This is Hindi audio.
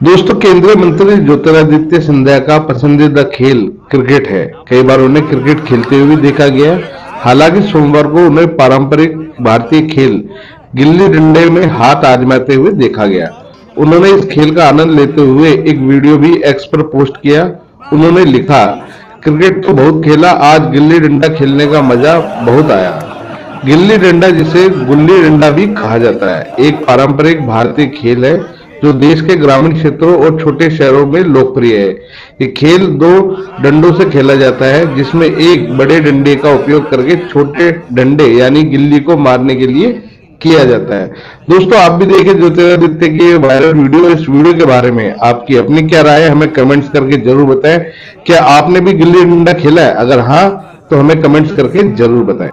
दोस्तों, केंद्रीय मंत्री ज्योतिरादित्य सिंधिया का पसंदीदा खेल क्रिकेट है। कई बार उन्हें क्रिकेट खेलते हुए देखा गया हालाँकि सोमवार को उन्हें पारंपरिक भारतीय खेल गिल्ली डंडे में हाथ आजमाते हुए देखा गया। उन्होंने इस खेल का आनंद लेते हुए एक वीडियो भी एक्स पर पोस्ट किया। उन्होंने लिखा, क्रिकेट तो बहुत खेला, आज गिल्ली डंडा खेलने का मज़ा बहुत आया। गिल्ली डंडा जिसे गुल्ली डंडा भी कहा जाता है, एक पारंपरिक भारतीय खेल है। जो देश के ग्रामीण क्षेत्रों और छोटे शहरों में लोकप्रिय है। ये खेल दो डंडों से खेला जाता है, जिसमें एक बड़े डंडे का उपयोग करके छोटे डंडे, यानी गिल्ली को मारने के लिए किया जाता है। दोस्तों, आप भी देखें, ज्योतिरादित्य के वायरल वीडियो, इस वीडियो के बारे में आपकी अपनी क्या राय है, हमें कमेंट्स करके ज़रूर बताएँ। क्या आपने भी गिल्ली डंडा खेला है? अगर हाँ तो हमें कमेंट्स करके ज़रूर बताएँ।